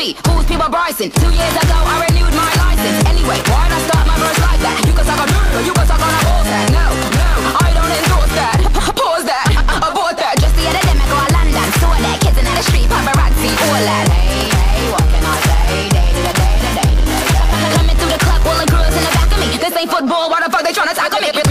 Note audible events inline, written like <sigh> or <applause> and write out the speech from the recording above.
be? Fools, people Bryson? Two years ago, I renewed my license. Anyway, why'd I start my verse like that? You can suck on or you can suck on a bullset. No, no, I don't endorse that. <laughs> Pause that, <laughs> abort that. Just the other day, I go to London. Saw that kids in the street, paparazzi, all that. Hey, hey, what can I say? Day to the day to day to day. Coming through the club, all the girls in the back of me. This ain't football, why the fuck they tryna tackle me?